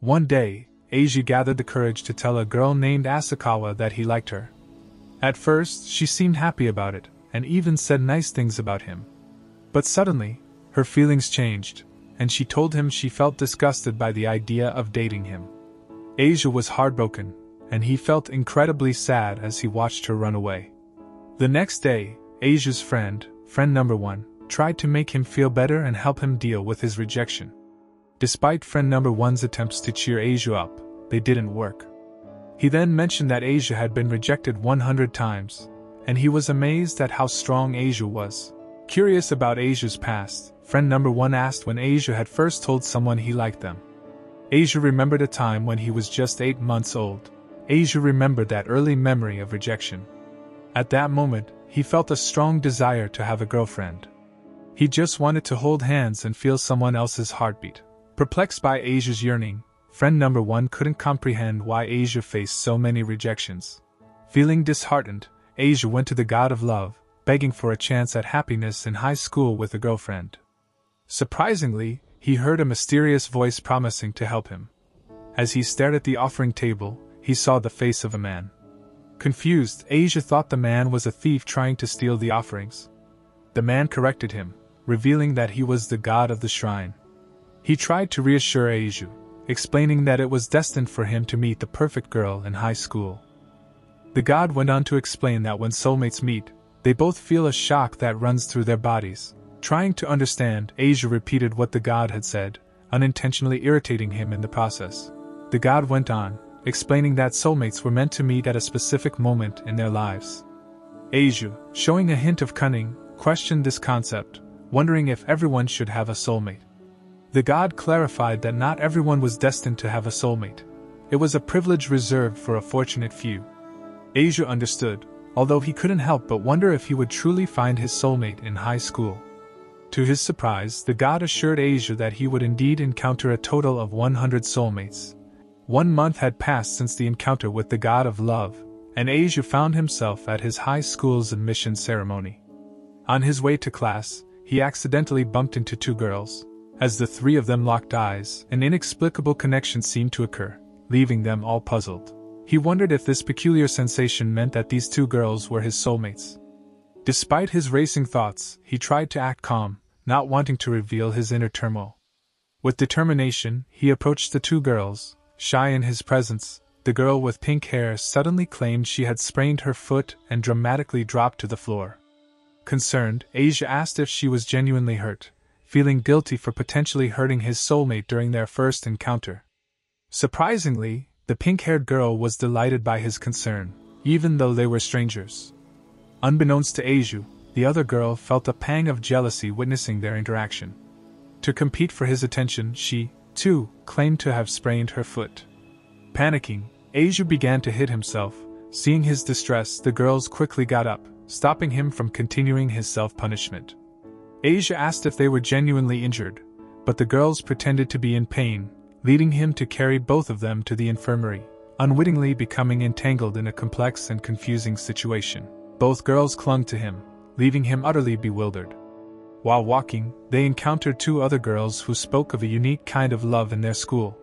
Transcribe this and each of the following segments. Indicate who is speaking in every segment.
Speaker 1: One day, Asia gathered the courage to tell a girl named Asakawa that he liked her. At first, she seemed happy about it, and even said nice things about him. But suddenly, her feelings changed, and she told him she felt disgusted by the idea of dating him. Asia was heartbroken, and he felt incredibly sad as he watched her run away. The next day, Asia's friend, friend number one, tried to make him feel better and help him deal with his rejection. Despite friend number one's attempts to cheer Asia up, they didn't work. He then mentioned that Asia had been rejected 100 times, and he was amazed at how strong Asia was. Curious about Asia's past, friend number one asked when Asia had first told someone he liked them. Asia remembered a time when he was just 8 months old. Asia remembered that early memory of rejection. At that moment, he felt a strong desire to have a girlfriend. He just wanted to hold hands and feel someone else's heartbeat. Perplexed by Asia's yearning, friend number one couldn't comprehend why Asia faced so many rejections. Feeling disheartened, Asia went to the god of love, begging for a chance at happiness in high school with a girlfriend. Surprisingly, he heard a mysterious voice promising to help him. As he stared at the offering table, he saw the face of a man. Confused, Asia thought the man was a thief trying to steal the offerings. The man corrected him, revealing that he was the god of the shrine. He tried to reassure Asia, explaining that it was destined for him to meet the perfect girl in high school. The god went on to explain that when soulmates meet, they both feel a shock that runs through their bodies. Trying to understand, Asia repeated what the god had said, unintentionally irritating him in the process. The god went on, explaining that soulmates were meant to meet at a specific moment in their lives. Asia, showing a hint of cunning, questioned this concept, wondering if everyone should have a soulmate. The god clarified that not everyone was destined to have a soulmate. It was a privilege reserved for a fortunate few. Asia understood, although he couldn't help but wonder if he would truly find his soulmate in high school. To his surprise, the god assured Asia that he would indeed encounter a total of 100 soulmates, one month had passed since the encounter with the god of love, and Asia found himself at his high school's admission ceremony. On his way to class, he accidentally bumped into two girls. As the three of them locked eyes, an inexplicable connection seemed to occur, leaving them all puzzled. He wondered if this peculiar sensation meant that these two girls were his soulmates. Despite his racing thoughts, he tried to act calm, not wanting to reveal his inner turmoil. With determination, he approached the two girls, Shy in his presence, the girl with pink hair suddenly claimed she had sprained her foot and dramatically dropped to the floor. Concerned, Asia asked if she was genuinely hurt, feeling guilty for potentially hurting his soulmate during their first encounter. Surprisingly, the pink haired girl was delighted by his concern, even though they were strangers. Unbeknownst to Asia, the other girl felt a pang of jealousy witnessing their interaction. To compete for his attention, she, too, claimed to have sprained her foot. Panicking, Asia began to hit himself. Seeing his distress, the girls quickly got up, stopping him from continuing his self punishment. Asia asked if they were genuinely injured, but the girls pretended to be in pain, leading him to carry both of them to the infirmary, unwittingly becoming entangled in a complex and confusing situation. Both girls clung to him, leaving him utterly bewildered. While walking, they encountered two other girls who spoke of a unique kind of love in their school.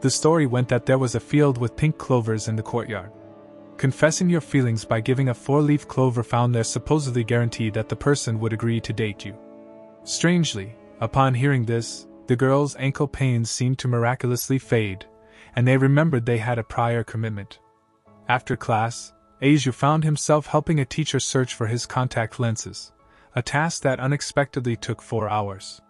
Speaker 1: The story went that there was a field with pink clovers in the courtyard. Confessing your feelings by giving a four leaf clover found there supposedly guaranteed that the person would agree to date you. Strangely, upon hearing this, the girls' ankle pains seemed to miraculously fade, and they remembered they had a prior commitment. After class, Asia found himself helping a teacher search for his contact lenses a task that unexpectedly took four hours.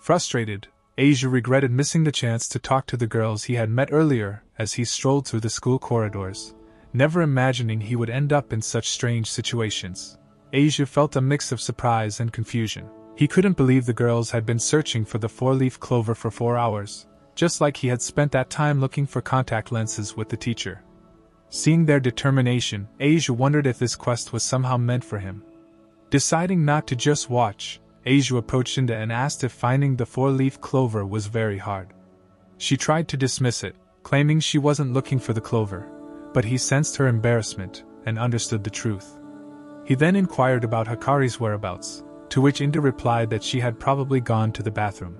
Speaker 1: Frustrated, Asia regretted missing the chance to talk to the girls he had met earlier as he strolled through the school corridors, never imagining he would end up in such strange situations. Asia felt a mix of surprise and confusion. He couldn't believe the girls had been searching for the four leaf clover for four hours, just like he had spent that time looking for contact lenses with the teacher. Seeing their determination, Asia wondered if this quest was somehow meant for him. Deciding not to just watch, Asia approached Inda and asked if finding the four leaf clover was very hard. She tried to dismiss it, claiming she wasn't looking for the clover, but he sensed her embarrassment and understood the truth. He then inquired about Hakari's whereabouts, to which Inda replied that she had probably gone to the bathroom.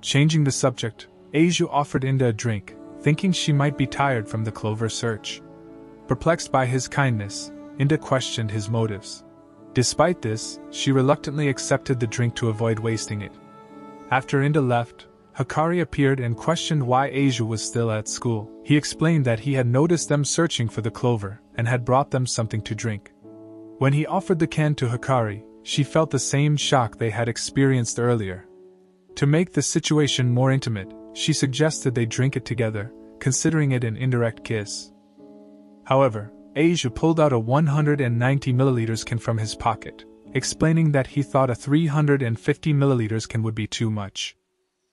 Speaker 1: Changing the subject, Asia offered Inda a drink, thinking she might be tired from the clover search. Perplexed by his kindness, Inda questioned his motives. Despite this, she reluctantly accepted the drink to avoid wasting it. After Inda left, Hakari appeared and questioned why Asia was still at school. He explained that he had noticed them searching for the clover and had brought them something to drink. When he offered the can to Hakari, she felt the same shock they had experienced earlier. To make the situation more intimate, she suggested they drink it together, considering it an indirect kiss. However, Asia pulled out a 190 milliliters can from his pocket, explaining that he thought a 350 milliliters can would be too much.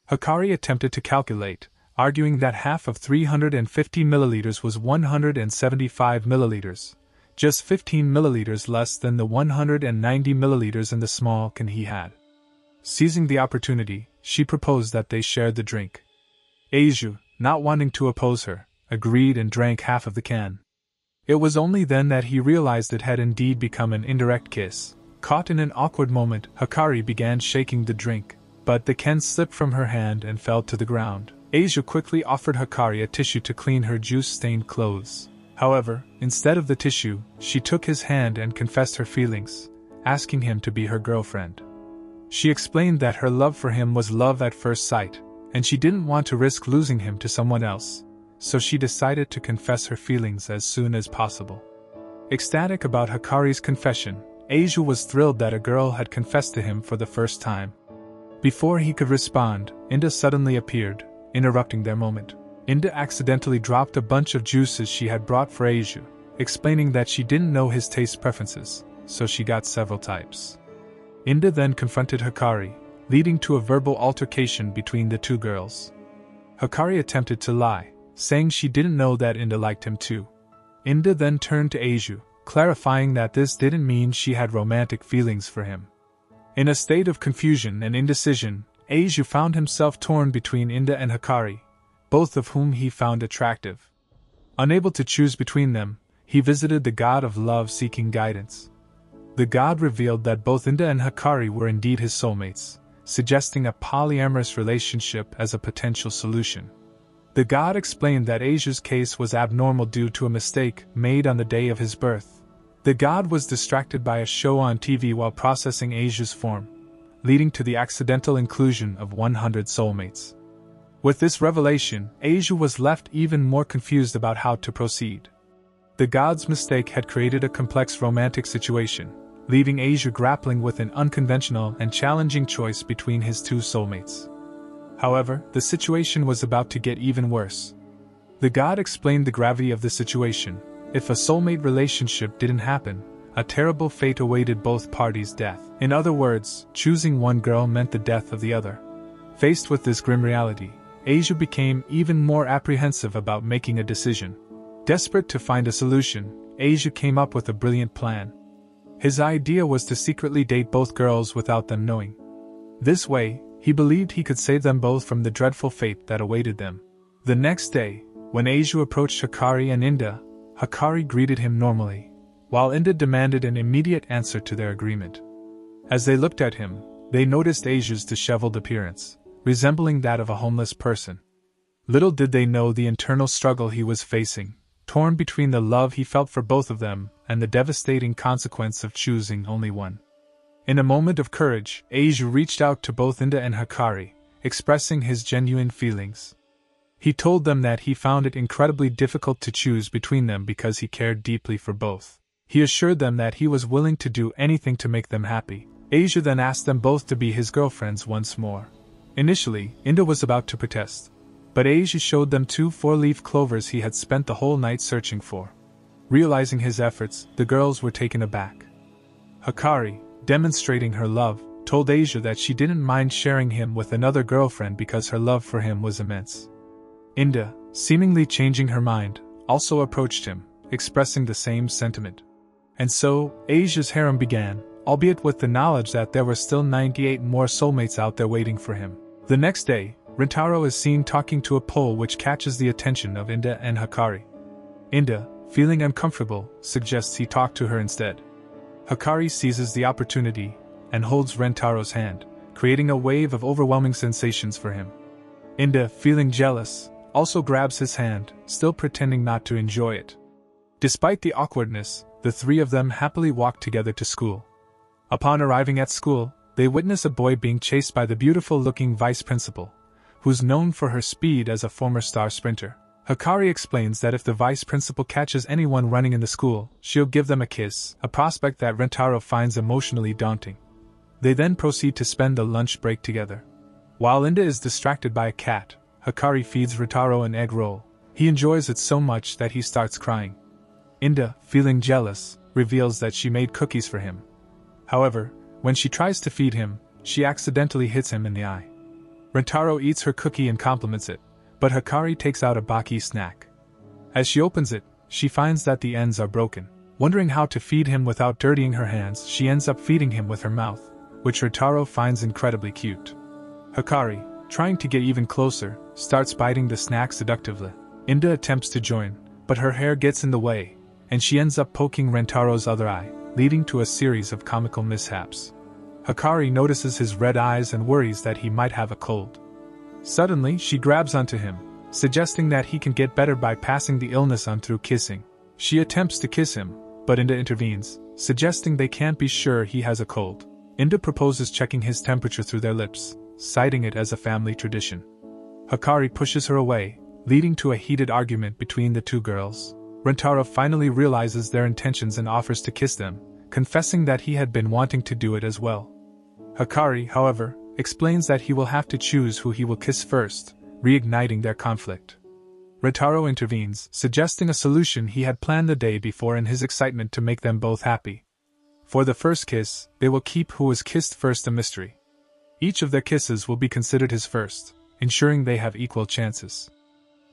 Speaker 1: Hakari attempted to calculate, arguing that half of 350 milliliters was 175 milliliters, just 15 milliliters less than the 190 milliliters in the small can he had. Seizing the opportunity, she proposed that they shared the drink. Aijou, not wanting to oppose her, agreed and drank half of the can. It was only then that he realized it had indeed become an indirect kiss. Caught in an awkward moment, Hakari began shaking the drink, but the can slipped from her hand and fell to the ground. Asia quickly offered Hakari a tissue to clean her juice stained clothes. However, instead of the tissue, she took his hand and confessed her feelings, asking him to be her girlfriend. She explained that her love for him was love at first sight, and she didn't want to risk losing him to someone else so she decided to confess her feelings as soon as possible. Ecstatic about Hakari's confession, Asia was thrilled that a girl had confessed to him for the first time. Before he could respond, Inda suddenly appeared, interrupting their moment. Inda accidentally dropped a bunch of juices she had brought for Asia, explaining that she didn't know his taste preferences, so she got several types. Inda then confronted Hakari, leading to a verbal altercation between the two girls. Hakari attempted to lie, saying she didn't know that Inda liked him too. Inda then turned to Aijou, clarifying that this didn't mean she had romantic feelings for him. In a state of confusion and indecision, Aijou found himself torn between Inda and Hakari, both of whom he found attractive. Unable to choose between them, he visited the god of love seeking guidance. The god revealed that both Inda and Hakari were indeed his soulmates, suggesting a polyamorous relationship as a potential solution. The god explained that Asia's case was abnormal due to a mistake made on the day of his birth. The god was distracted by a show on TV while processing Asia's form, leading to the accidental inclusion of 100 soulmates. With this revelation, Asia was left even more confused about how to proceed. The god's mistake had created a complex romantic situation, leaving Asia grappling with an unconventional and challenging choice between his two soulmates. However, the situation was about to get even worse. The god explained the gravity of the situation. If a soulmate relationship didn't happen, a terrible fate awaited both parties' death. In other words, choosing one girl meant the death of the other. Faced with this grim reality, Asia became even more apprehensive about making a decision. Desperate to find a solution, Asia came up with a brilliant plan. His idea was to secretly date both girls without them knowing. This way, he believed he could save them both from the dreadful fate that awaited them. The next day, when Aijou approached Hakari and Inda, Hakari greeted him normally, while Inda demanded an immediate answer to their agreement. As they looked at him, they noticed Aijou's disheveled appearance, resembling that of a homeless person. Little did they know the internal struggle he was facing, torn between the love he felt for both of them and the devastating consequence of choosing only one. In a moment of courage, Age reached out to both Inda and Hakari, expressing his genuine feelings. He told them that he found it incredibly difficult to choose between them because he cared deeply for both. He assured them that he was willing to do anything to make them happy. Asia then asked them both to be his girlfriends once more. Initially, Inda was about to protest, but Asia showed them two four leaf clovers he had spent the whole night searching for. Realizing his efforts, the girls were taken aback. Hakari, demonstrating her love, told Asia that she didn't mind sharing him with another girlfriend because her love for him was immense. Inda, seemingly changing her mind, also approached him, expressing the same sentiment. And so, Asia's harem began, albeit with the knowledge that there were still 98 more soulmates out there waiting for him. The next day, Rintaro is seen talking to a pole which catches the attention of Inda and Hakari. Inda, feeling uncomfortable, suggests he talk to her instead. Hakari seizes the opportunity and holds Rentaro's hand, creating a wave of overwhelming sensations for him. Inda, feeling jealous, also grabs his hand, still pretending not to enjoy it. Despite the awkwardness, the three of them happily walk together to school. Upon arriving at school, they witness a boy being chased by the beautiful looking vice principal, who's known for her speed as a former star sprinter. Hikari explains that if the vice principal catches anyone running in the school, she'll give them a kiss, a prospect that Rentaro finds emotionally daunting. They then proceed to spend the lunch break together. While Inda is distracted by a cat, Hikari feeds Rentaro an egg roll. He enjoys it so much that he starts crying. Inda, feeling jealous, reveals that she made cookies for him. However, when she tries to feed him, she accidentally hits him in the eye. Rentaro eats her cookie and compliments it, but Hikari takes out a Pocky snack. As she opens it, she finds that the ends are broken. Wondering how to feed him without dirtying her hands, she ends up feeding him with her mouth, which Rentaro finds incredibly cute. Hikari, trying to get even closer, starts biting the snack seductively. Inda attempts to join, but her hair gets in the way, and she ends up poking Rentaro's other eye, leading to a series of comical mishaps. Hikari notices his red eyes and worries that he might have a cold. Suddenly, she grabs onto him, suggesting that he can get better by passing the illness on through kissing. She attempts to kiss him, but Inda intervenes, suggesting they can't be sure he has a cold. Inda proposes checking his temperature through their lips, citing it as a family tradition. Hikari pushes her away, leading to a heated argument between the two girls. Rentaro finally realizes their intentions and offers to kiss them, confessing that he had been wanting to do it as well. Hikari, however, explains that he will have to choose who he will kiss first, reigniting their conflict. Rentaro intervenes, suggesting a solution he had planned the day before in his excitement to make them both happy. For the first kiss, they will keep who was kissed first a mystery. Each of their kisses will be considered his first, ensuring they have equal chances.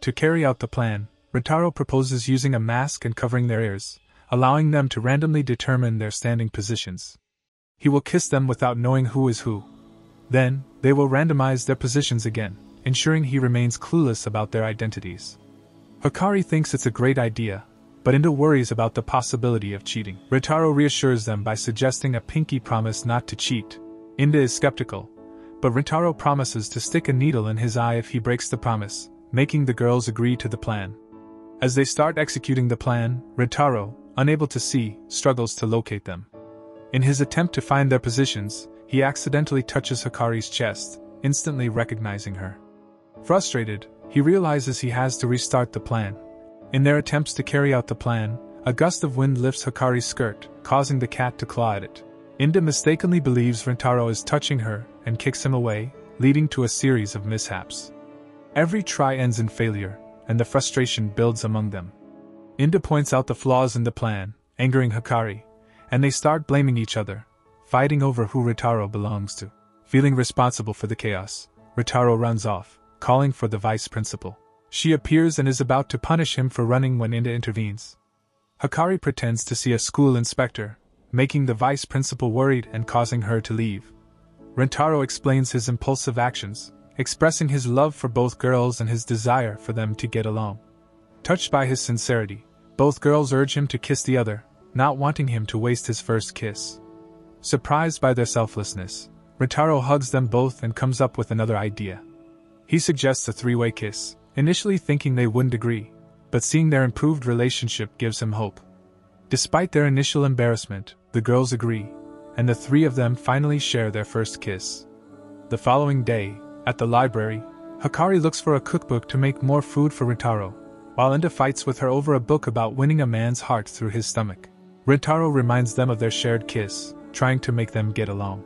Speaker 1: To carry out the plan, Rentaro proposes using a mask and covering their ears, allowing them to randomly determine their standing positions. He will kiss them without knowing who is who, then, they will randomize their positions again, ensuring he remains clueless about their identities. Hikari thinks it's a great idea, but Inda worries about the possibility of cheating. Rentaro reassures them by suggesting a pinky promise not to cheat. Inda is skeptical, but Rentaro promises to stick a needle in his eye if he breaks the promise, making the girls agree to the plan. As they start executing the plan, Rentaro, unable to see, struggles to locate them. In his attempt to find their positions, he accidentally touches Hikari's chest, instantly recognizing her. Frustrated, he realizes he has to restart the plan. In their attempts to carry out the plan, a gust of wind lifts Hikari's skirt, causing the cat to claw at it. Inda mistakenly believes Rentaro is touching her and kicks him away, leading to a series of mishaps. Every try ends in failure, and the frustration builds among them. Inda points out the flaws in the plan, angering Hikari, and they start blaming each other, fighting over who Rentaro belongs to. Feeling responsible for the chaos, Rentaro runs off, calling for the vice principal. She appears and is about to punish him for running when Inda intervenes. Hikari pretends to see a school inspector, making the vice principal worried and causing her to leave. Rentaro explains his impulsive actions, expressing his love for both girls and his desire for them to get along. Touched by his sincerity, both girls urge him to kiss the other, not wanting him to waste his first kiss. Surprised by their selflessness, Rentaro hugs them both and comes up with another idea. He suggests a three way kiss, initially thinking they wouldn't agree, but seeing their improved relationship gives him hope. Despite their initial embarrassment, the girls agree, and the three of them finally share their first kiss. The following day, at the library, Hikari looks for a cookbook to make more food for Rentaro, while Inda fights with her over a book about winning a man's heart through his stomach. Rentaro reminds them of their shared kiss, trying to make them get along.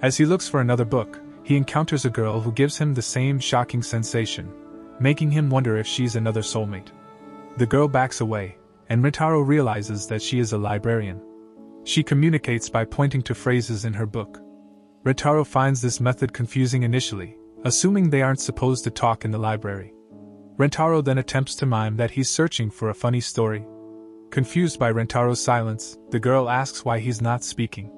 Speaker 1: As he looks for another book, he encounters a girl who gives him the same shocking sensation, making him wonder if she's another soulmate. The girl backs away, and Rentaro realizes that she is a librarian. She communicates by pointing to phrases in her book. Rentaro finds this method confusing initially, assuming they aren't supposed to talk in the library. Rentaro then attempts to mime that he's searching for a funny story, Confused by Rentaro's silence, the girl asks why he's not speaking.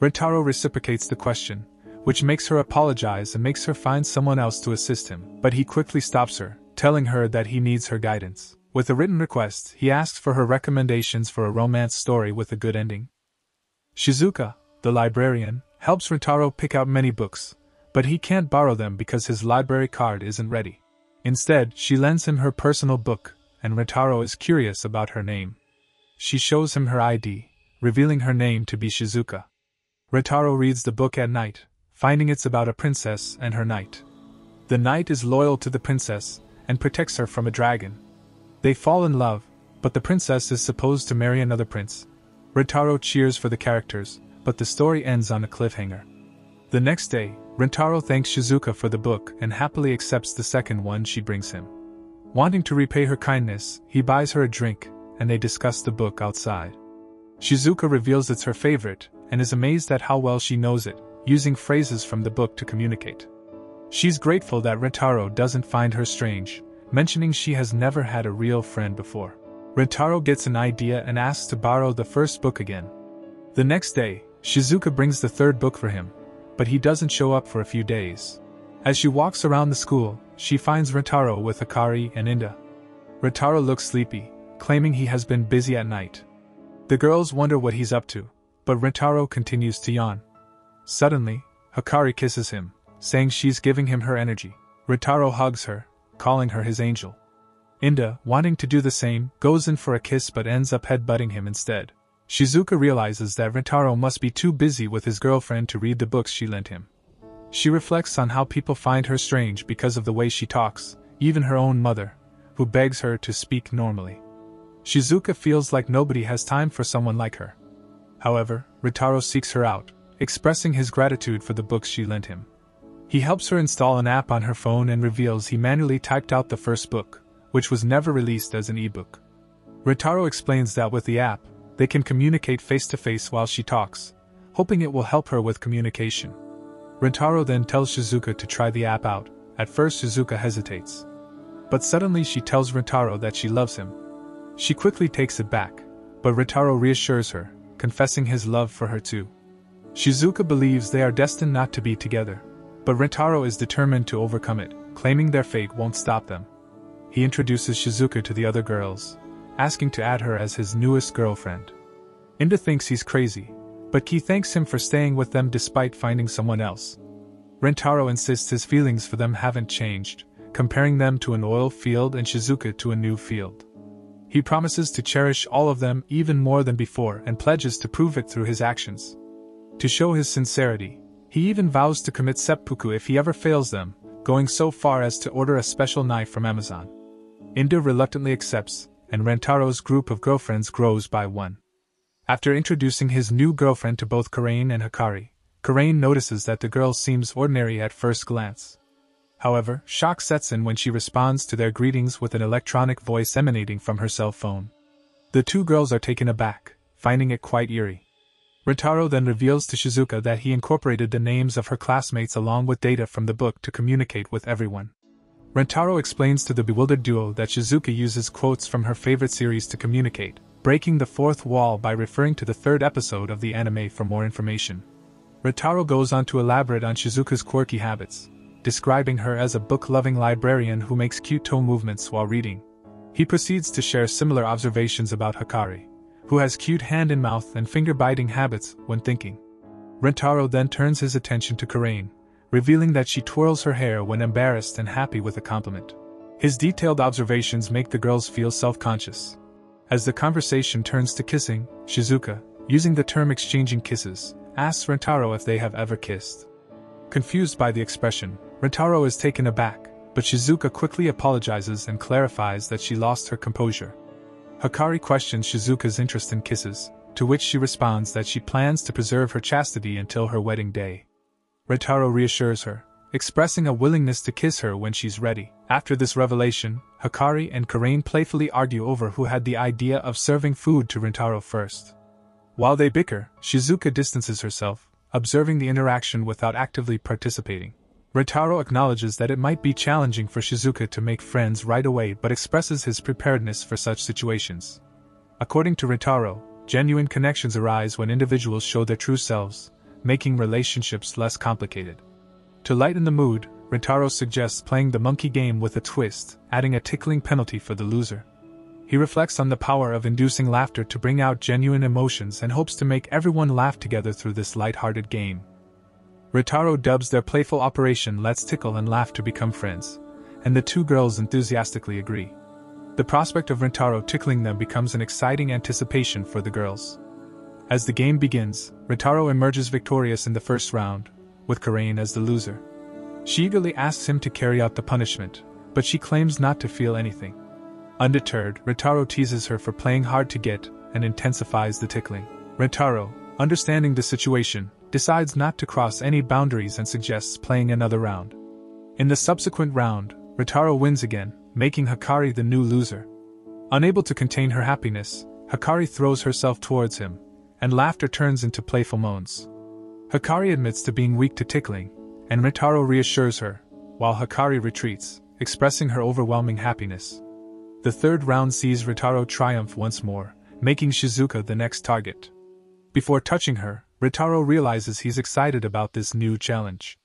Speaker 1: Rentaro reciprocates the question, which makes her apologize and makes her find someone else to assist him, but he quickly stops her, telling her that he needs her guidance. With a written request, he asks for her recommendations for a romance story with a good ending. Shizuka, the librarian, helps Rentaro pick out many books, but he can't borrow them because his library card isn't ready. Instead, she lends him her personal book, and Rentaro is curious about her name. She shows him her ID, revealing her name to be Shizuka. Rentaro reads the book at night, finding it's about a princess and her knight. The knight is loyal to the princess and protects her from a dragon. They fall in love, but the princess is supposed to marry another prince. Rentaro cheers for the characters, but the story ends on a cliffhanger. The next day, Rentaro thanks Shizuka for the book and happily accepts the second one she brings him. Wanting to repay her kindness, he buys her a drink, and they discuss the book outside. Shizuka reveals it's her favorite, and is amazed at how well she knows it, using phrases from the book to communicate. She's grateful that Rentaro doesn't find her strange, mentioning she has never had a real friend before. Rentaro gets an idea and asks to borrow the first book again. The next day, Shizuka brings the third book for him, but he doesn't show up for a few days. As she walks around the school, she finds Rentaro with Hikari and Inda. Rentaro looks sleepy, claiming he has been busy at night. The girls wonder what he's up to, but Rentaro continues to yawn. Suddenly, Hikari kisses him, saying she's giving him her energy. Rentaro hugs her, calling her his angel. Inda, wanting to do the same, goes in for a kiss but ends up headbutting him instead. Shizuka realizes that Rentaro must be too busy with his girlfriend to read the books she lent him. She reflects on how people find her strange because of the way she talks, even her own mother, who begs her to speak normally. Shizuka feels like nobody has time for someone like her. However, Rentaro seeks her out, expressing his gratitude for the books she lent him. He helps her install an app on her phone and reveals he manually typed out the first book, which was never released as an ebook. Rentaro explains that with the app, they can communicate face to face while she talks, hoping it will help her with communication. Rentaro then tells Shizuka to try the app out. At first, Shizuka hesitates. But suddenly, she tells Rentaro that she loves him. She quickly takes it back, but Rentaro reassures her, confessing his love for her too. Shizuka believes they are destined not to be together, but Rentaro is determined to overcome it, claiming their fate won't stop them. He introduces Shizuka to the other girls, asking to add her as his newest girlfriend. Inda thinks he's crazy, but Ki thanks him for staying with them despite finding someone else. Rentaro insists his feelings for them haven't changed, comparing them to an oil field and Shizuka to a new field. He promises to cherish all of them even more than before and pledges to prove it through his actions. To show his sincerity, he even vows to commit seppuku if he ever fails them, going so far as to order a special knife from Amazon. Inda reluctantly accepts, and Rentaro's group of girlfriends grows by one. After introducing his new girlfriend to both Karain and Hikari, Karain notices that the girl seems ordinary at first glance. However, shock sets in when she responds to their greetings with an electronic voice emanating from her cell phone. The two girls are taken aback, finding it quite eerie. Rentaro then reveals to Shizuka that he incorporated the names of her classmates along with data from the book to communicate with everyone. Rentaro explains to the bewildered duo that Shizuka uses quotes from her favorite series to communicate, breaking the fourth wall by referring to the third episode of the anime for more information. Rentaro goes on to elaborate on Shizuka's quirky habits, describing her as a book loving librarian who makes cute toe movements while reading. He proceeds to share similar observations about Hikari who has cute hand and mouth and finger biting habits when thinking. Rentaro then turns his attention to Karain, revealing that she twirls her hair when embarrassed and happy with a compliment. His detailed observations make the girls feel self conscious. As the conversation turns to kissing, Shizuka, using the term exchanging kisses, asks Rentaro if they have ever kissed. Confused by the expression, Rentaro is taken aback, but Shizuka quickly apologizes and clarifies that she lost her composure. Hikari questions Shizuka's interest in kisses, to which she responds that she plans to preserve her chastity until her wedding day. Rentaro reassures her, expressing a willingness to kiss her when she's ready. After this revelation, Hikari and Karain playfully argue over who had the idea of serving food to Rentaro first. While they bicker, Shizuka distances herself, observing the interaction without actively participating. Rentaro acknowledges that it might be challenging for Shizuka to make friends right away but expresses his preparedness for such situations. According to Rentaro, genuine connections arise when individuals show their true selves, making relationships less complicated. To lighten the mood, Rentaro suggests playing the monkey game with a twist, adding a tickling penalty for the loser. He reflects on the power of inducing laughter to bring out genuine emotions and hopes to make everyone laugh together through this light-hearted game. Rentaro dubs their playful operation Let's Tickle and Laugh to become friends, and the two girls enthusiastically agree. The prospect of Rintaro tickling them becomes an exciting anticipation for the girls. As the game begins, Rintaro emerges victorious in the first round, with Karain as the loser. She eagerly asks him to carry out the punishment, but she claims not to feel anything. Undeterred, Rintaro teases her for playing hard to get and intensifies the tickling. Rintaro, understanding the situation, decides not to cross any boundaries and suggests playing another round. In the subsequent round, Rintaro wins again, making Hakari the new loser. Unable to contain her happiness, Hakari throws herself towards him, and laughter turns into playful moans. Hakari admits to being weak to tickling, and Rentaro reassures her, while Hakari retreats, expressing her overwhelming happiness. The third round sees Rentaro triumph once more, making Shizuka the next target. Before touching her, Rentaro realizes he's excited about this new challenge.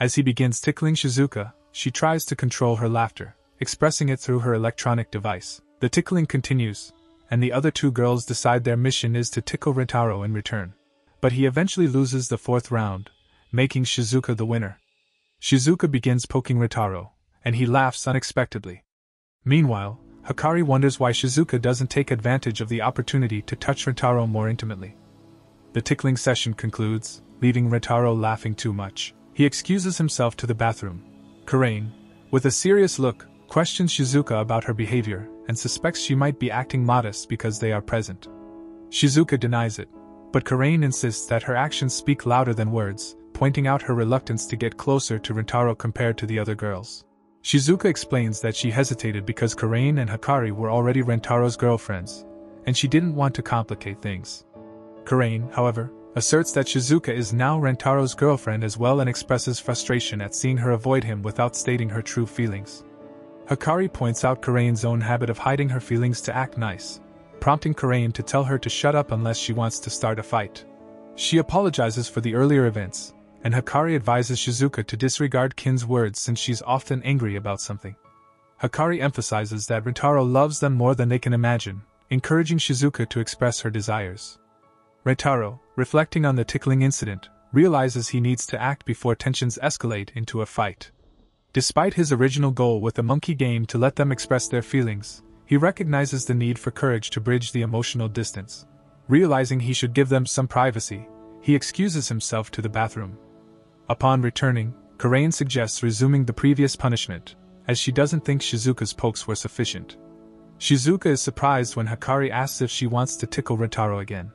Speaker 1: As he begins tickling Shizuka, she tries to control her laughter, expressing it through her electronic device. The tickling continues, and the other two girls decide their mission is to tickle Rintaro in return. But he eventually loses the fourth round, making Shizuka the winner. Shizuka begins poking Rintaro, and he laughs unexpectedly. Meanwhile, Hikari wonders why Shizuka doesn't take advantage of the opportunity to touch Rintaro more intimately. The tickling session concludes, leaving Rintaro laughing too much. He excuses himself to the bathroom. Karain, with a serious look, questions Shizuka about her behavior and suspects she might be acting modest because they are present. Shizuka denies it, but Karain insists that her actions speak louder than words, pointing out her reluctance to get closer to Rintaro compared to the other girls. Shizuka explains that she hesitated because Karain and Hakari were already Rentaro's girlfriends, and she didn't want to complicate things. Karain, however, asserts that Shizuka is now Rentaro's girlfriend as well and expresses frustration at seeing her avoid him without stating her true feelings. Hakari points out Karain's own habit of hiding her feelings to act nice, prompting Karain to tell her to shut up unless she wants to start a fight. She apologizes for the earlier events, and Hakari advises Shizuka to disregard Kin's words since she's often angry about something. Hakari emphasizes that Rintaro loves them more than they can imagine, encouraging Shizuka to express her desires. Rintaro, reflecting on the tickling incident, realizes he needs to act before tensions escalate into a fight. Despite his original goal with the monkey game to let them express their feelings, he recognizes the need for courage to bridge the emotional distance. Realizing he should give them some privacy, he excuses himself to the bathroom. Upon returning, Karain suggests resuming the previous punishment, as she doesn't think Shizuka's pokes were sufficient. Shizuka is surprised when Hakari asks if she wants to tickle Rintaro again.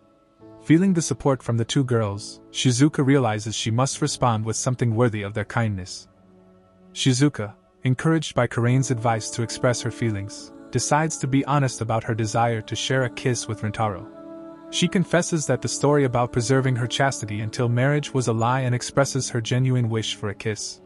Speaker 1: Feeling the support from the two girls, Shizuka realizes she must respond with something worthy of their kindness. Shizuka, encouraged by Karain's advice to express her feelings, decides to be honest about her desire to share a kiss with Rintaro. She confesses that the story about preserving her chastity until marriage was a lie and expresses her genuine wish for a kiss.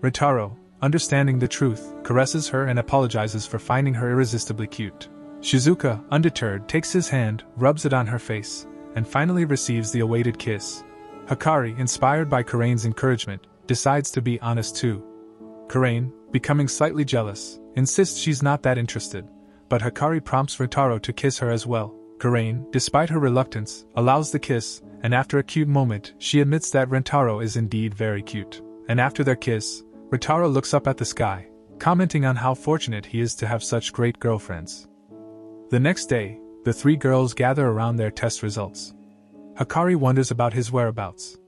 Speaker 1: Rintaro, understanding the truth, caresses her and apologizes for finding her irresistibly cute. Shizuka, undeterred, takes his hand, rubs it on her face, and finally receives the awaited kiss. Hakari, inspired by Karain's encouragement, decides to be honest too. Karain, becoming slightly jealous, insists she's not that interested, but Hakari prompts Rintaro to kiss her as well. Karain, despite her reluctance, allows the kiss, and after a cute moment, she admits that Rintaro is indeed very cute. And after their kiss, Rintaro looks up at the sky, commenting on how fortunate he is to have such great girlfriends. The next day, the three girls gather around their test results. Hakari wonders about his whereabouts.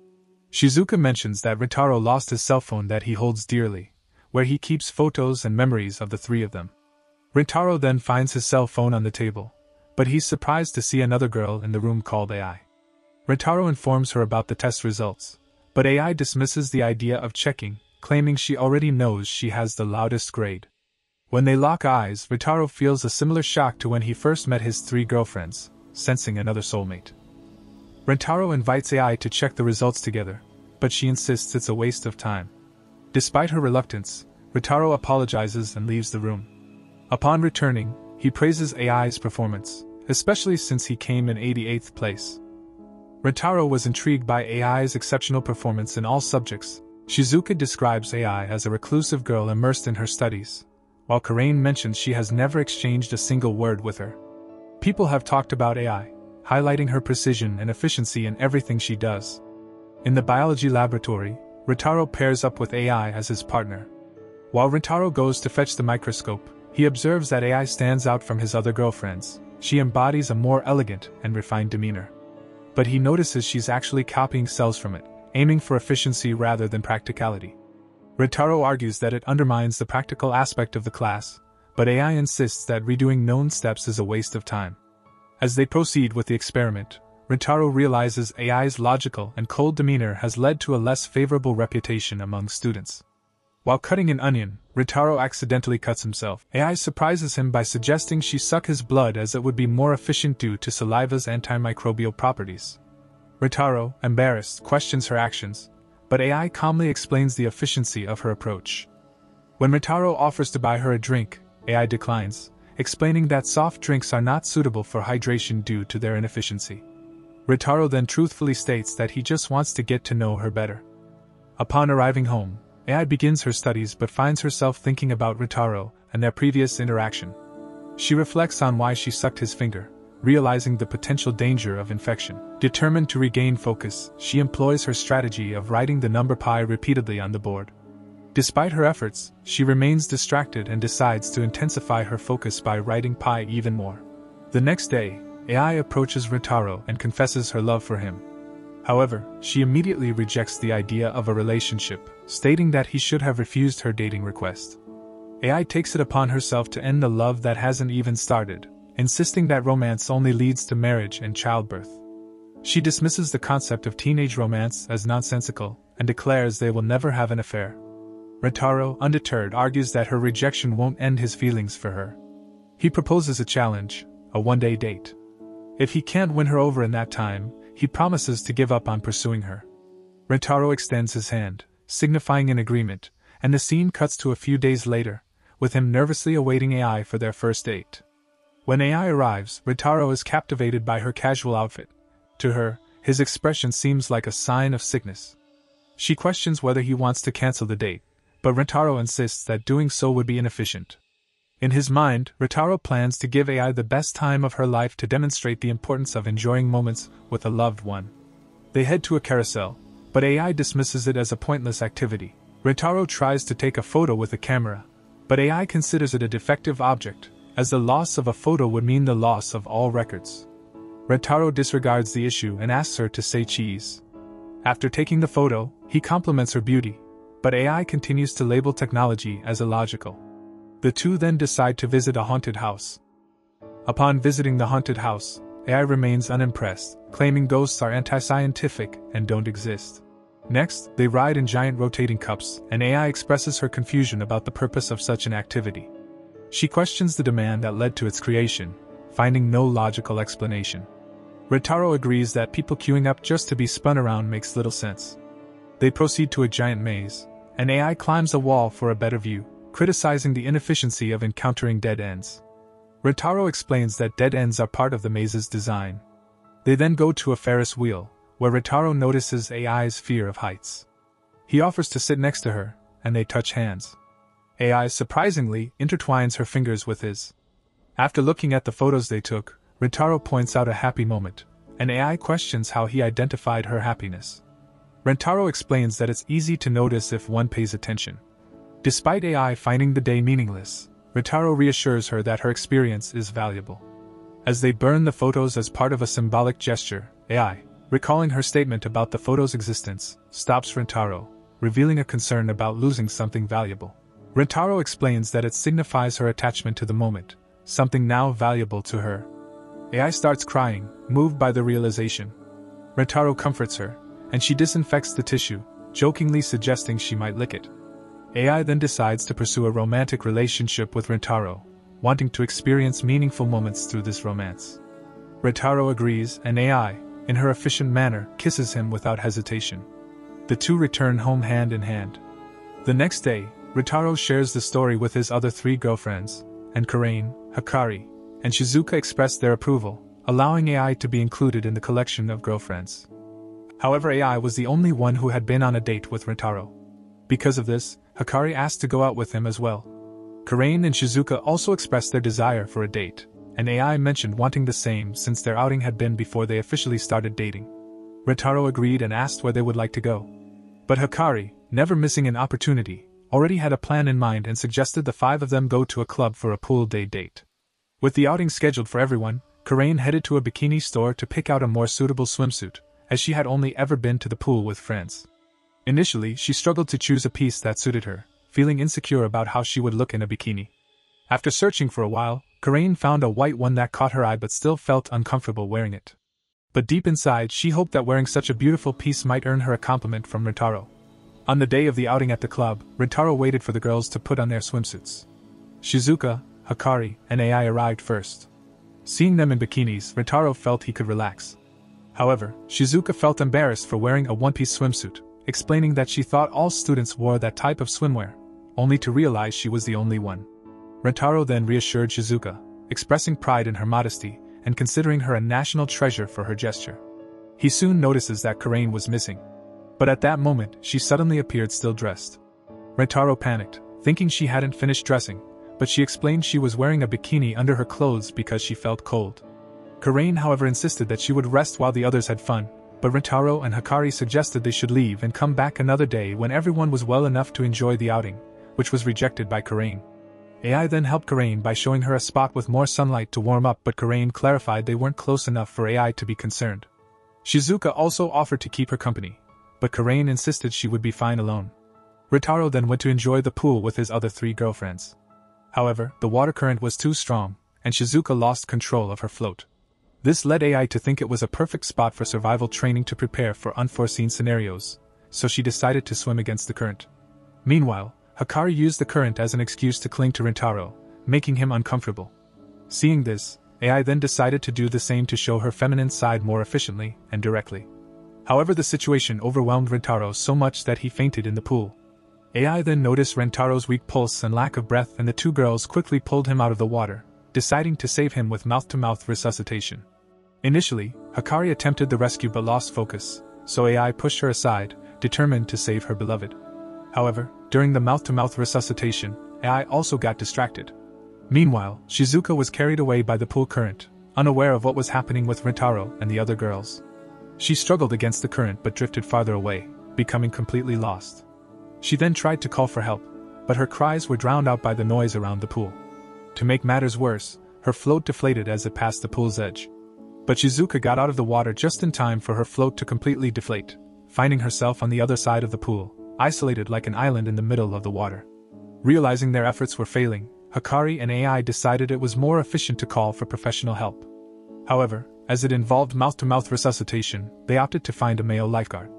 Speaker 1: Shizuka mentions that Rintaro lost his cell phone that he holds dearly, where he keeps photos and memories of the three of them. Rintaro then finds his cell phone on the table, but he's surprised to see another girl in the room called AI. Rintaro informs her about the test results, but AI dismisses the idea of checking, claiming she already knows she has the loudest grade. When they lock eyes, Rintaro feels a similar shock to when he first met his three girlfriends, sensing another soulmate. Rintaro invites AI to check the results together, but she insists it's a waste of time. Despite her reluctance, Rintaro apologizes and leaves the room. Upon returning, he praises AI's performance, especially since he came in 88th place. Rintaro was intrigued by AI's exceptional performance in all subjects. Shizuka describes AI as a reclusive girl immersed in her studies, while Karain mentions she has never exchanged a single word with her. People have talked about AI, highlighting her precision and efficiency in everything she does. In the biology laboratory, Rintaro pairs up with AI as his partner. While Rintaro goes to fetch the microscope, he observes that AI stands out from his other girlfriends. She embodies a more elegant and refined demeanor. But he notices she's actually copying cells from it, aiming for efficiency rather than practicality. Rintaro argues that it undermines the practical aspect of the class, but AI insists that redoing known steps is a waste of time. As they proceed with the experiment, Rintaro realizes AI's logical and cold demeanor has led to a less favorable reputation among students. While cutting an onion, Rintaro accidentally cuts himself. AI surprises him by suggesting she suck his blood as it would be more efficient due to saliva's antimicrobial properties. Rintaro, embarrassed, questions her actions, but AI calmly explains the efficiency of her approach. When Rintaro offers to buy her a drink, AI declines, explaining that soft drinks are not suitable for hydration due to their inefficiency. Rintaro then truthfully states that he just wants to get to know her better. Upon arriving home, AI begins her studies but finds herself thinking about Rentaro and their previous interaction. She reflects on why she sucked his finger, realizing the potential danger of infection. Determined to regain focus, she employs her strategy of writing the number pi repeatedly on the board. Despite her efforts, she remains distracted and decides to intensify her focus by writing pi even more. The next day, AI approaches Rintaro and confesses her love for him. However, she immediately rejects the idea of a relationship, stating that he should have refused her dating request. AI takes it upon herself to end the love that hasn't even started, insisting that romance only leads to marriage and childbirth. She dismisses the concept of teenage romance as nonsensical and declares they will never have an affair. Rintaro, undeterred, argues that her rejection won't end his feelings for her. He proposes a challenge, a one day date. If he can't win her over in that time, he promises to give up on pursuing her. Rintaro extends his hand, signifying an agreement, and the scene cuts to a few days later, with him nervously awaiting AI for their first date. When AI arrives, Rintaro is captivated by her casual outfit. To her, his expression seems like a sign of sickness. She questions whether he wants to cancel the date, but Rintaro insists that doing so would be inefficient. In his mind, Rintaro plans to give AI the best time of her life to demonstrate the importance of enjoying moments with a loved one. They head to a carousel, but AI dismisses it as a pointless activity. Rintaro tries to take a photo with a camera, but AI considers it a defective object, as the loss of a photo would mean the loss of all records. Rintaro disregards the issue and asks her to say cheese. After taking the photo, he compliments her beauty, but AI continues to label technology as illogical. The two then decide to visit a haunted house. Upon visiting the haunted house, AI remains unimpressed, claiming ghosts are anti scientific and don't exist. Next, they ride in giant rotating cups, and AI expresses her confusion about the purpose of such an activity. She questions the demand that led to its creation, finding no logical explanation. Rintaro agrees that people queuing up just to be spun around makes little sense. They proceed to a giant maze, and AI climbs a wall for a better view, criticizing the inefficiency of encountering dead ends. Rintaro explains that dead ends are part of the maze's design. They then go to a Ferris wheel, where Rintaro notices AI's fear of heights. He offers to sit next to her, and they touch hands. AI surprisingly intertwines her fingers with his. After looking at the photos they took, Rintaro points out a happy moment, and AI questions how he identified her happiness. Rintaro explains that it's easy to notice if one pays attention. Despite AI finding the day meaningless, Rintaro reassures her that her experience is valuable. As they burn the photos as part of a symbolic gesture, AI, recalling her statement about the photo's existence, stops Rintaro, revealing a concern about losing something valuable. Rintaro explains that it signifies her attachment to the moment, something now valuable to her. AI starts crying, moved by the realization. Rintaro comforts her, and she disinfects the tissue, jokingly suggesting she might lick it. AI then decides to pursue a romantic relationship with Rintaro, wanting to experience meaningful moments through this romance. Rintaro agrees, and AI, in her efficient manner, kisses him without hesitation. The two return home hand in hand. The next day, Rintaro shares the story with his other three girlfriends, and Karain, Hakari, and Shizuka express their approval, allowing AI to be included in the collection of girlfriends. However, AI was the only one who had been on a date with Rintaro. Because of this, Hakari asked to go out with him as well. Karain and Shizuka also expressed their desire for a date, and AI mentioned wanting the same since their outing had been before they officially started dating. Rentaro agreed and asked where they would like to go. But Hakari, never missing an opportunity, already had a plan in mind and suggested the five of them go to a club for a pool day date. With the outing scheduled for everyone, Karain headed to a bikini store to pick out a more suitable swimsuit, as she had only ever been to the pool with friends. Initially, she struggled to choose a piece that suited her, feeling insecure about how she would look in a bikini. After searching for a while, Karane found a white one that caught her eye but still felt uncomfortable wearing it but deep inside she hoped that wearing such a beautiful piece might earn her a compliment from Rentaro. On the day of the outing at the club, Rentaro waited for the girls to put on their swimsuits. Shizuka, Hakari, and AI arrived first. Seeing them in bikinis, Rentaro felt he could relax. However, Shizuka felt embarrassed for wearing a one piece swimsuit, explaining that she thought all students wore that type of swimwear, only to realize she was the only one. Rentaro then reassured Shizuka, expressing pride in her modesty, and considering her a national treasure for her gesture. He soon notices that Karane was missing. But at that moment, she suddenly appeared still dressed. Rentaro panicked, thinking she hadn't finished dressing, but she explained she was wearing a bikini under her clothes because she felt cold. Karane, however, insisted that she would rest while the others had fun, but Rentaro and Hakari suggested they should leave and come back another day when everyone was well enough to enjoy the outing, which was rejected by Karane. AI then helped Karane by showing her a spot with more sunlight to warm up, but Karane clarified they weren't close enough for AI to be concerned. Shizuka also offered to keep her company, but Karane insisted she would be fine alone. Rentaro then went to enjoy the pool with his other three girlfriends. However, the water current was too strong, and Shizuka lost control of her float. This led AI to think it was a perfect spot for survival training to prepare for unforeseen scenarios, so she decided to swim against the current. Meanwhile, Hakari used the current as an excuse to cling to Rentaro, making him uncomfortable. Seeing this, AI then decided to do the same to show her feminine side more efficiently and directly. However, the situation overwhelmed Rentaro so much that he fainted in the pool. AI then noticed Rentaro's weak pulse and lack of breath, and the two girls quickly pulled him out of the water, deciding to save him with mouth to mouth resuscitation. Initially, Hakari attempted the rescue but lost focus, so AI pushed her aside, determined to save her beloved. However, during the mouth to mouth resuscitation, AI also got distracted. Meanwhile, Shizuka was carried away by the pool current, unaware of what was happening with Rentaro and the other girls. She struggled against the current but drifted farther away, becoming completely lost. She then tried to call for help, but her cries were drowned out by the noise around the pool. To make matters worse, her float deflated as it passed the pool's edge. But Shizuka got out of the water just in time for her float to completely deflate, finding herself on the other side of the pool, isolated like an island in the middle of the water. Realizing their efforts were failing, Hakari and AI decided it was more efficient to call for professional help. However, as it involved mouth to mouth resuscitation, they opted to find a male lifeguard.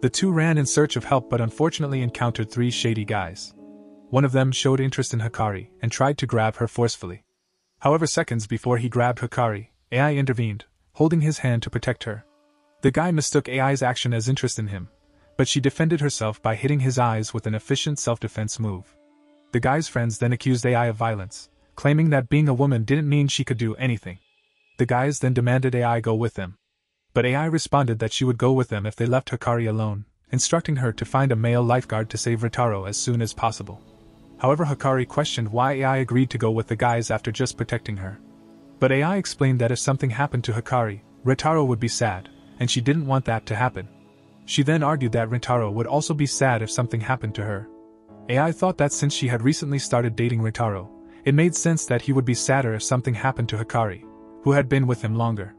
Speaker 1: The two ran in search of help but unfortunately encountered three shady guys. One of them showed interest in Hakari and tried to grab her forcefully. However, seconds before he grabbed Hakari, AI intervened, holding his hand to protect her. The guy mistook AI's action as interest in him but she defended herself by hitting his eyes with an efficient self defense move. The guy's friends then accused AI of violence, claiming that being a woman didn't mean she could do anything. The guys then demanded AI go with them. But AI responded that she would go with them if they left Hakari alone, instructing her to find a male lifeguard to save Rentaro as soon as possible. However, Hakari questioned why AI agreed to go with the guys after just protecting her. But AI explained that if something happened to Hakari, Rentaro would be sad, and she didn't want that to happen. She then argued that Rentaro would also be sad if something happened to her. AI thought that since she had recently started dating Rentaro, it made sense that he would be sadder if something happened to Hakari, who had been with him longer.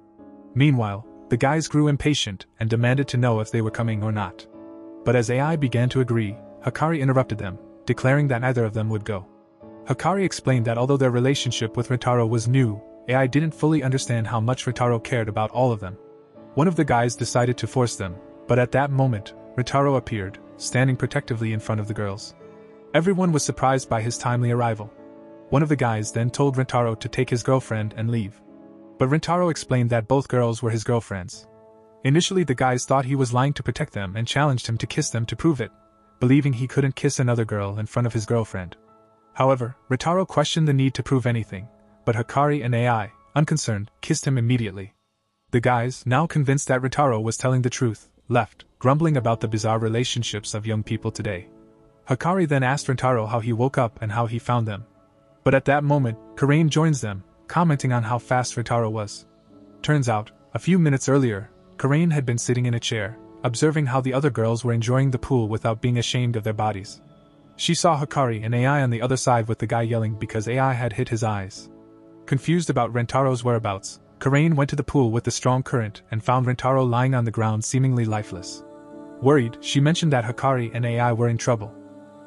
Speaker 1: Meanwhile, the guys grew impatient and demanded to know if they were coming or not. But as AI began to agree, Hakari interrupted them, declaring that neither of them would go. Hakari explained that although their relationship with Rentaro was new, AI didn't fully understand how much Rentaro cared about all of them. One of the guys decided to force them, but at that moment, Rentaro appeared, standing protectively in front of the girls. Everyone was surprised by his timely arrival. One of the guys then told Rentaro to take his girlfriend and leave. But Rentaro explained that both girls were his girlfriends. Initially, the guys thought he was lying to protect them and challenged him to kiss them to prove it, believing he couldn't kiss another girl in front of his girlfriend. However, Rentaro questioned the need to prove anything, but Hakari and AI, unconcerned, kissed him immediately. The guys, now convinced that Rentaro was telling the truth, left, grumbling about the bizarre relationships of young people today. Hakari then asked Rentaro how he woke up and how he found them. But at that moment, Karane joins them, commenting on how fast Rentaro was. Turns out, a few minutes earlier, Karane had been sitting in a chair, observing how the other girls were enjoying the pool without being ashamed of their bodies. She saw Hakari and AI on the other side with the guy yelling because AI had hit his eyes. Confused about Rentaro's whereabouts, Karane went to the pool with the strong current and found Rentaro lying on the ground seemingly lifeless. Worried, she mentioned that Hakari and AI were in trouble.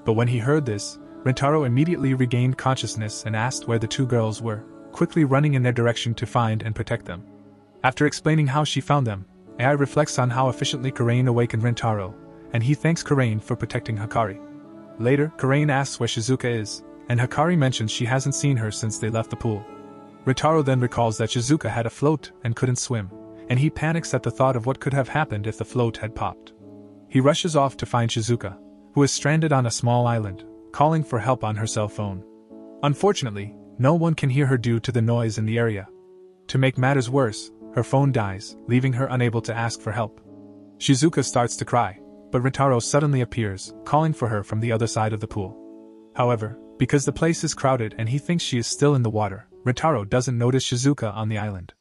Speaker 1: But when he heard this, Rentaro immediately regained consciousness and asked where the two girls were, quickly running in their direction to find and protect them. After explaining how she found them, AI reflects on how efficiently Karane awakened Rentaro, and he thanks Karane for protecting Hakari. Later, Karane asks where Shizuka is, and Hakari mentions she hasn't seen her since they left the pool. Rentaro then recalls that Shizuka had a float and couldn't swim, and he panics at the thought of what could have happened if the float had popped. He rushes off to find Shizuka, who is stranded on a small island, calling for help on her cell phone. Unfortunately, no one can hear her due to the noise in the area. To make matters worse, her phone dies, leaving her unable to ask for help. Shizuka starts to cry, but Rentaro suddenly appears, calling for her from the other side of the pool. However, because the place is crowded and he thinks she is still in the water, Rentaro doesn't notice Shizuka on the island.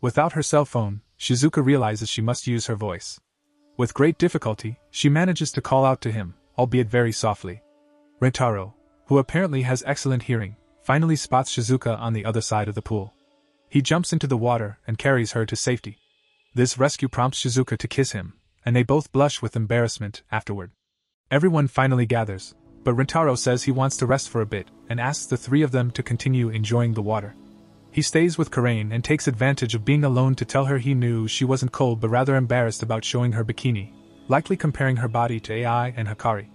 Speaker 1: Without her cell phone, Shizuka realizes she must use her voice. With great difficulty, she manages to call out to him, albeit very softly. Rentaro, who apparently has excellent hearing, finally spots Shizuka on the other side of the pool. He jumps into the water and carries her to safety. This rescue prompts Shizuka to kiss him, and they both blush with embarrassment afterward. Everyone finally gathers, but Rentaro says he wants to rest for a bit and asks the three of them to continue enjoying the water. He stays with Karane and takes advantage of being alone to tell her he knew she wasn't cold but rather embarrassed about showing her bikini, likely comparing her body to AI and Hakari.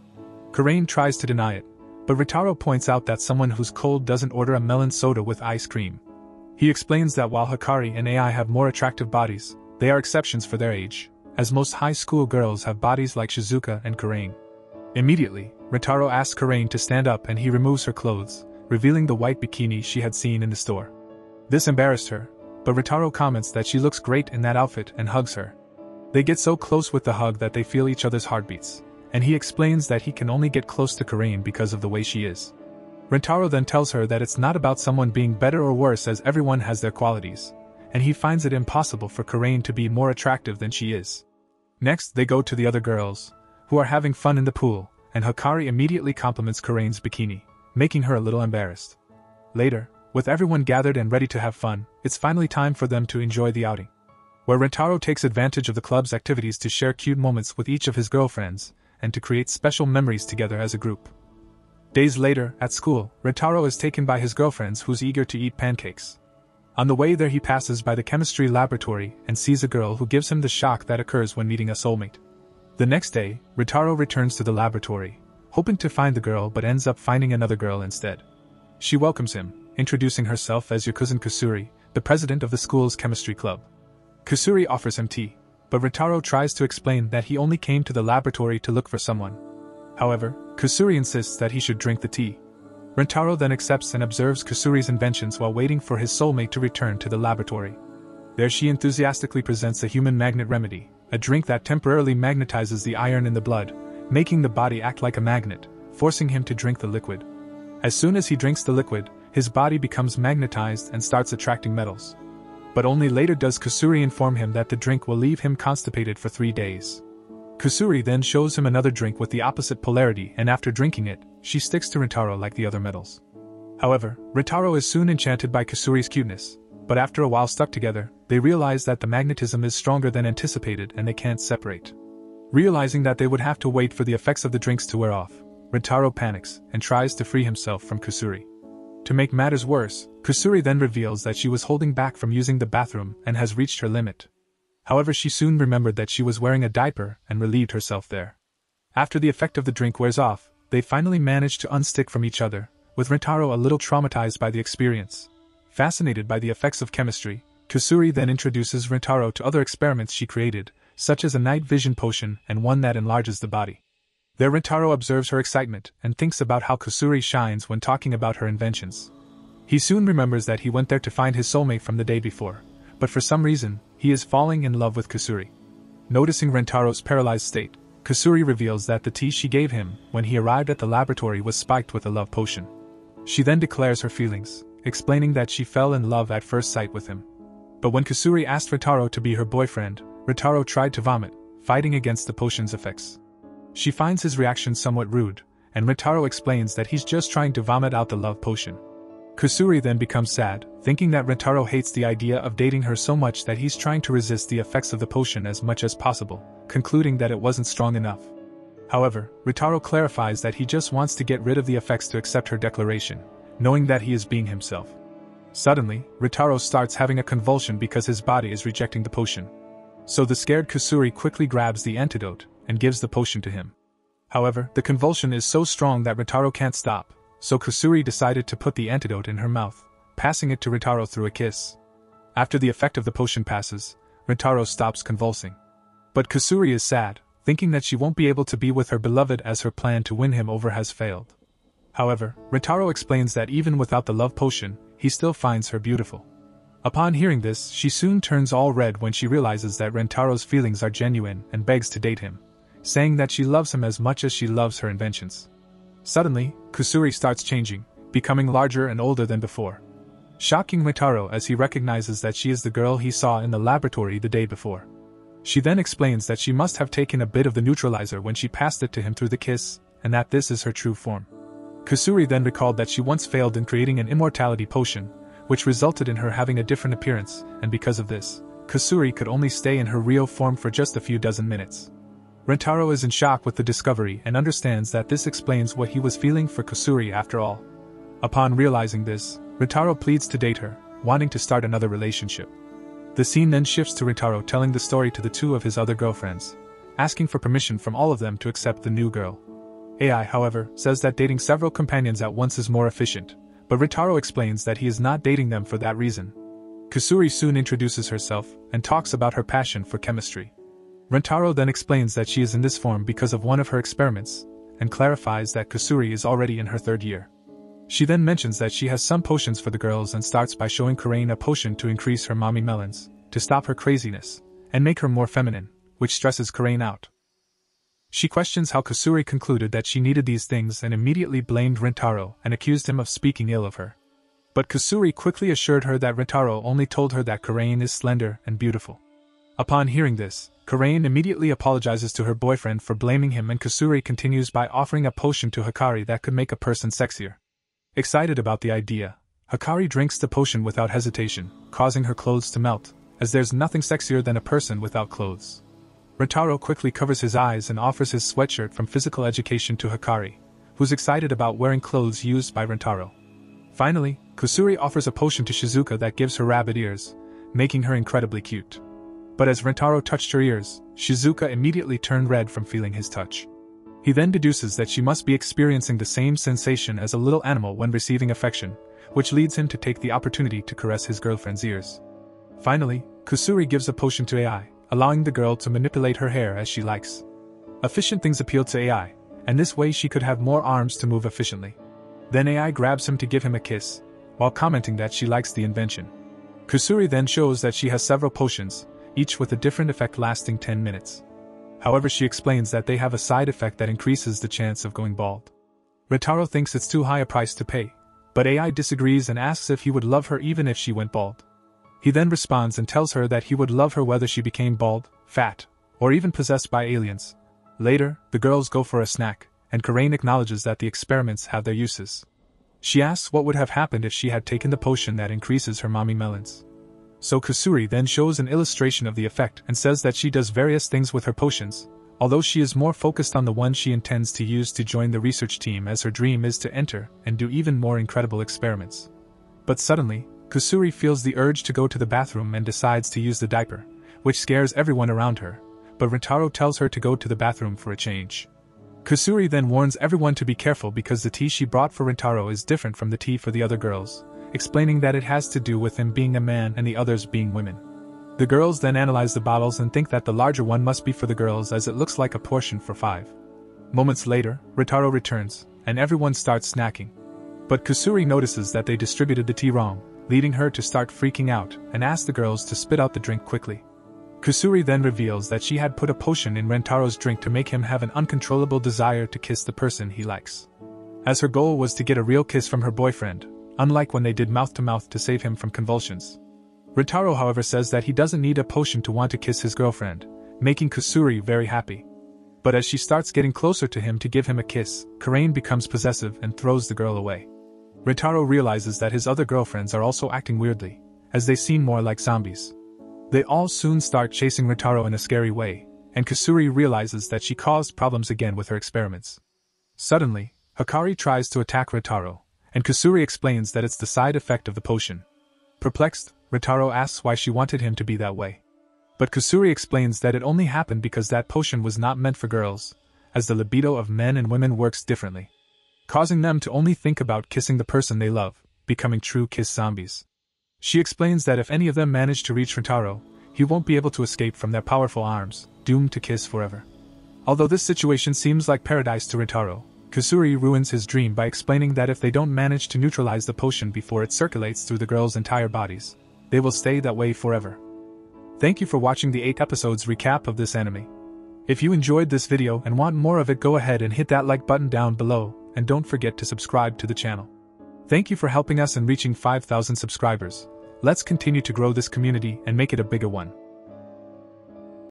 Speaker 1: Karane tries to deny it, but Rentaro points out that someone who's cold doesn't order a melon soda with ice cream. He explains that while Hakari and AI have more attractive bodies, they are exceptions for their age, as most high school girls have bodies like Shizuka and Karane. Immediately, Rentaro asks Karane to stand up and he removes her clothes, revealing the white bikini she had seen in the store. This embarrassed her, but Rentaro comments that she looks great in that outfit and hugs her. They get so close with the hug that they feel each other's heartbeats and he explains that he can only get close to Karane because of the way she is. Rentaro then tells her that it's not about someone being better or worse as everyone has their qualities, and he finds it impossible for Karane to be more attractive than she is. Next, they go to the other girls, who are having fun in the pool, and Hakari immediately compliments Karane's bikini, making her a little embarrassed. Later, with everyone gathered and ready to have fun, it's finally time for them to enjoy the outing. Where Rentaro takes advantage of the club's activities to share cute moments with each of his girlfriends, and to create special memories together as a group. Days later, at school, Rentaro is taken by his girlfriends who's eager to eat pancakes. On the way there, he passes by the chemistry laboratory and sees a girl who gives him the shock that occurs when meeting a soulmate. The next day, Rentaro returns to the laboratory, hoping to find the girl but ends up finding another girl instead. She welcomes him, introducing herself as Yakuzen Kusuri, the president of the school's chemistry club. Kusuri offers him tea, but Rentaro tries to explain that he only came to the laboratory to look for someone. However, Kusuri insists that he should drink the tea. Rentaro then accepts and observes Kusuri's inventions while waiting for his soulmate to return to the laboratory. There she enthusiastically presents a human magnet remedy, a drink that temporarily magnetizes the iron in the blood, making the body act like a magnet, forcing him to drink the liquid. As soon as he drinks the liquid, his body becomes magnetized and starts attracting metals but only later does Kusuri inform him that the drink will leave him constipated for three days. Kusuri then shows him another drink with the opposite polarity, and after drinking it, she sticks to Rentaro like the other metals. However, Rentaro is soon enchanted by Kusuri's cuteness, but after a while stuck together, they realize that the magnetism is stronger than anticipated and they can't separate. Realizing that they would have to wait for the effects of the drinks to wear off, Rentaro panics and tries to free himself from Kusuri. To make matters worse, Kusuri then reveals that she was holding back from using the bathroom and has reached her limit. However, she soon remembered that she was wearing a diaper and relieved herself there. After the effect of the drink wears off, they finally manage to unstick from each other, with Rentaro a little traumatized by the experience. Fascinated by the effects of chemistry, Kusuri then introduces Rentaro to other experiments she created, such as a night vision potion and one that enlarges the body. There Rentaro observes her excitement and thinks about how Kusuri shines when talking about her inventions. He soon remembers that he went there to find his soulmate from the day before, but for some reason, he is falling in love with Kusuri. Noticing Rentaro's paralyzed state, Kusuri reveals that the tea she gave him when he arrived at the laboratory was spiked with a love potion. She then declares her feelings, explaining that she fell in love at first sight with him. But when Kusuri asked Rentaro to be her boyfriend, Rentaro tried to vomit, fighting against the potion's effects. She finds his reaction somewhat rude, and Rentaro explains that he's just trying to vomit out the love potion. Kusuri then becomes sad, thinking that Rentaro hates the idea of dating her so much that he's trying to resist the effects of the potion as much as possible, concluding that it wasn't strong enough. However, Rentaro clarifies that he just wants to get rid of the effects to accept her declaration, knowing that he is being himself. Suddenly, Rentaro starts having a convulsion because his body is rejecting the potion. So the scared Kusuri quickly grabs the antidote and gives the potion to him. However, the convulsion is so strong that Rentaro can't stop, so Kusuri decided to put the antidote in her mouth, passing it to Rentaro through a kiss. After the effect of the potion passes, Rentaro stops convulsing. But Kusuri is sad, thinking that she won't be able to be with her beloved as her plan to win him over has failed. However, Rentaro explains that even without the love potion, he still finds her beautiful. Upon hearing this, she soon turns all red when she realizes that Rentaro's feelings are genuine and begs to date him, saying that she loves him as much as she loves her inventions. Suddenly, Kusuri starts changing, becoming larger and older than before. Shocking Rentaro as he recognizes that she is the girl he saw in the laboratory the day before. She then explains that she must have taken a bit of the neutralizer when she passed it to him through the kiss, and that this is her true form. Kusuri then recalled that she once failed in creating an immortality potion, which resulted in her having a different appearance, and because of this, Kusuri could only stay in her real form for just a few dozen minutes. Rentaro is in shock with the discovery and understands that this explains what he was feeling for Kusuri after all. Upon realizing this, Rentaro pleads to date her, wanting to start another relationship. The scene then shifts to Rentaro telling the story to the two of his other girlfriends, asking for permission from all of them to accept the new girl. AI, however, says that dating several companions at once is more efficient, but Rentaro explains that he is not dating them for that reason. Kusuri soon introduces herself and talks about her passion for chemistry. Rentaro then explains that she is in this form because of one of her experiments, and clarifies that Kusuri is already in her third year. She then mentions that she has some potions for the girls and starts by showing Karane a potion to increase her mommy melons, to stop her craziness, and make her more feminine, which stresses Karane out. She questions how Kusuri concluded that she needed these things and immediately blamed Rentaro and accused him of speaking ill of her. But Kusuri quickly assured her that Rentaro only told her that Karane is slender and beautiful. Upon hearing this, Karane immediately apologizes to her boyfriend for blaming him and Kusuri continues by offering a potion to Hakari that could make a person sexier. Excited about the idea, Hakari drinks the potion without hesitation, causing her clothes to melt, as there's nothing sexier than a person without clothes. Rentaro quickly covers his eyes and offers his sweatshirt from physical education to Hakari, who's excited about wearing clothes used by Rentaro. Finally, Kusuri offers a potion to Shizuka that gives her rabbit ears, making her incredibly cute. But as Rentaro touched her ears, Shizuka immediately turned red from feeling his touch. He then deduces that she must be experiencing the same sensation as a little animal when receiving affection, which leads him to take the opportunity to caress his girlfriend's ears. Finally, Kusuri gives a potion to AI, allowing the girl to manipulate her hair as she likes. Efficient things appeal to AI, and this way she could have more arms to move efficiently. Then AI grabs him to give him a kiss, while commenting that she likes the invention. Kusuri then shows that she has several potions, each with a different effect lasting 10 minutes. However, she explains that they have a side effect that increases the chance of going bald. Rentaro thinks it's too high a price to pay, but AI disagrees and asks if he would love her even if she went bald. He then responds and tells her that he would love her whether she became bald, fat, or even possessed by aliens. Later, the girls go for a snack, and Karane acknowledges that the experiments have their uses. She asks what would have happened if she had taken the potion that increases her mommy melons. So Kusuri then shows an illustration of the effect and says that she does various things with her potions, although she is more focused on the one she intends to use to join the research team as her dream is to enter and do even more incredible experiments. But suddenly, Kusuri feels the urge to go to the bathroom and decides to use the diaper, which scares everyone around her, but Rentaro tells her to go to the bathroom for a change. Kusuri then warns everyone to be careful because the tea she brought for Rentaro is different from the tea for the other girls, explaining that it has to do with him being a man and the others being women. The girls then analyze the bottles and think that the larger one must be for the girls as it looks like a portion for five. Moments later, Rentaro returns, and everyone starts snacking. But Kusuri notices that they distributed the tea wrong, leading her to start freaking out and ask the girls to spit out the drink quickly. Kusuri then reveals that she had put a potion in Rentaro's drink to make him have an uncontrollable desire to kiss the person he likes. As her goal was to get a real kiss from her boyfriend, unlike when they did mouth to mouth to save him from convulsions. Rentaro, however, says that he doesn't need a potion to want to kiss his girlfriend, making Kusuri very happy. But as she starts getting closer to him to give him a kiss, Karane becomes possessive and throws the girl away. Rentaro realizes that his other girlfriends are also acting weirdly, as they seem more like zombies. They all soon start chasing Rentaro in a scary way, and Kusuri realizes that she caused problems again with her experiments. Suddenly, Hakari tries to attack Rentaro, and Kusuri explains that it's the side effect of the potion. Perplexed, Rentaro asks why she wanted him to be that way. But Kusuri explains that it only happened because that potion was not meant for girls, as the libido of men and women works differently, causing them to only think about kissing the person they love, becoming true kiss zombies. She explains that if any of them manage to reach Rentaro, he won't be able to escape from their powerful arms, doomed to kiss forever. Although this situation seems like paradise to Rentaro, Kusuri ruins his dream by explaining that if they don't manage to neutralize the potion before it circulates through the girls' entire bodies, they will stay that way forever. Thank you for watching the 8 episodes recap of this anime. If you enjoyed this video and want more of it go ahead and hit that like button down below, and don't forget to subscribe to the channel. Thank you for helping us in reaching 5,000 subscribers. Let's continue to grow this community and make it a bigger one.